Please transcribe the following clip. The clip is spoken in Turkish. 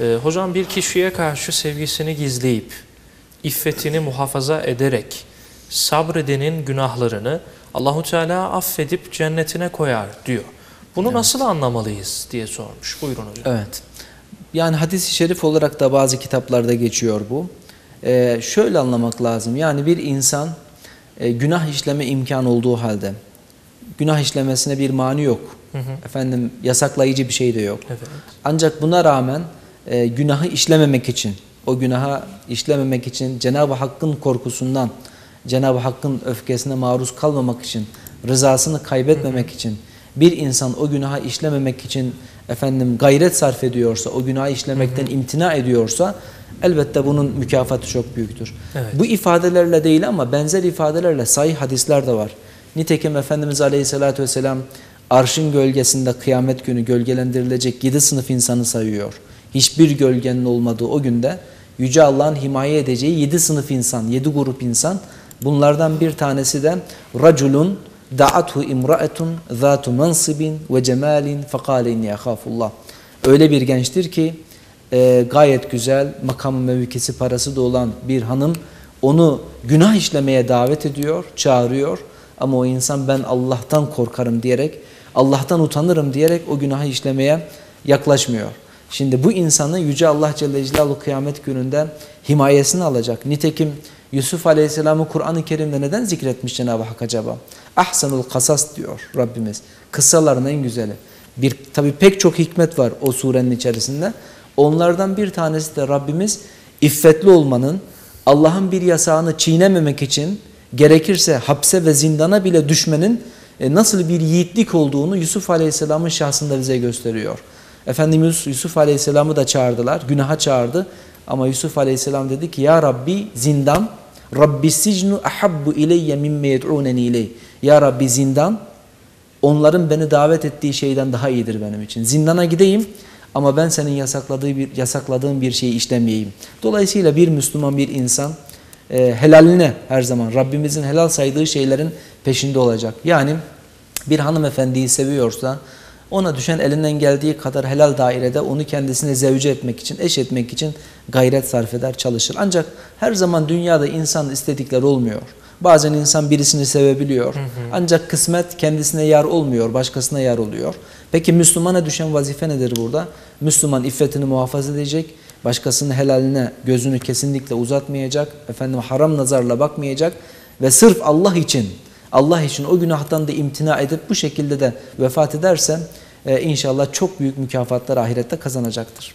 Ee, hocam bir kişiye karşı sevgisini gizleyip, iffetini muhafaza ederek sabredenin günahlarını Allahu Teala affedip cennetine koyar diyor. Bunu nasıl anlamalıyız diye sormuş. Buyurun hocam. Evet. Yani hadis-i şerif olarak da bazı kitaplarda geçiyor bu. Ee, şöyle anlamak lazım. Yani bir insan e, günah işleme imkan olduğu halde günah işlemesine bir mani yok. Hı hı. Efendim yasaklayıcı bir şey de yok. Evet. Ancak buna rağmen e, günahı işlememek için, o günaha işlememek için Cenab-ı Hakk'ın korkusundan, Cenab-ı Hakk'ın öfkesine maruz kalmamak için, rızasını kaybetmemek için, bir insan o günaha işlememek için efendim gayret sarf ediyorsa, o günahı işlemekten imtina ediyorsa elbette bunun mükafatı çok büyüktür. Evet. Bu ifadelerle değil ama benzer ifadelerle sahih hadisler de var. Nitekim Efendimiz Aleyhisselatü Vesselam arşın gölgesinde kıyamet günü gölgelendirilecek yedi sınıf insanı sayıyor. Hiçbir gölgenin olmadığı o günde Yüce Allah'ın himaye edeceği yedi sınıf insan, yedi grup insan. Bunlardan bir tanesi de raculun da'athu imra'etun zatu mansibin ve cemalin fekale inni. Öyle bir gençtir ki e, gayet güzel makamı mevkisi parası da olan bir hanım onu günah işlemeye davet ediyor, çağırıyor. Ama o insan ben Allah'tan korkarım diyerek, Allah'tan utanırım diyerek o günahı işlemeye yaklaşmıyor. Şimdi bu insanı Yüce Allah Celle Celaluhu kıyamet gününde himayesini alacak. Nitekim Yusuf Aleyhisselam'ı Kur'an-ı Kerim'de neden zikretmiş Cenab-ı Hak acaba? Ahsanul kasas diyor Rabbimiz. Kıssaların en güzeli. Bir, tabi pek çok hikmet var o surenin içerisinde. Onlardan bir tanesi de Rabbimiz iffetli olmanın, Allah'ın bir yasağını çiğnememek için gerekirse hapse ve zindana bile düşmenin e, nasıl bir yiğitlik olduğunu Yusuf Aleyhisselam'ın şahsında bize gösteriyor. Efendimiz Yusuf Aleyhisselam'ı da çağırdılar, günaha çağırdı. Ama Yusuf Aleyhisselam dedi ki ya Rabbi zindan, Rabbi sicnu ahabbu ileyye mimme yed'uneni ileyh. Ya Rabbi zindan onların beni davet ettiği şeyden daha iyidir benim için. Zindana gideyim ama ben senin yasakladığı bir, yasakladığın bir şeyi işlemeyeyim. Dolayısıyla bir Müslüman bir insan e, helaline her zaman Rabbimizin helal saydığı şeylerin peşinde olacak. Yani bir hanımefendiyi seviyorsa ona düşen elinden geldiği kadar helal dairede onu kendisine zevce etmek için, eş etmek için gayret sarf eder, çalışır. Ancak her zaman dünyada insan istedikleri olmuyor. Bazen insan birisini sevebiliyor. Hı hı. Ancak kısmet kendisine yar olmuyor, başkasına yar oluyor. Peki Müslümana düşen vazife nedir burada? Müslüman iffetini muhafaza edecek, başkasının helaline gözünü kesinlikle uzatmayacak, efendim haram nazarla bakmayacak ve sırf Allah için, Allah için o günahtan da imtina edip bu şekilde de vefat ederse e, inşallah çok büyük mükafatlar ahirette kazanacaktır.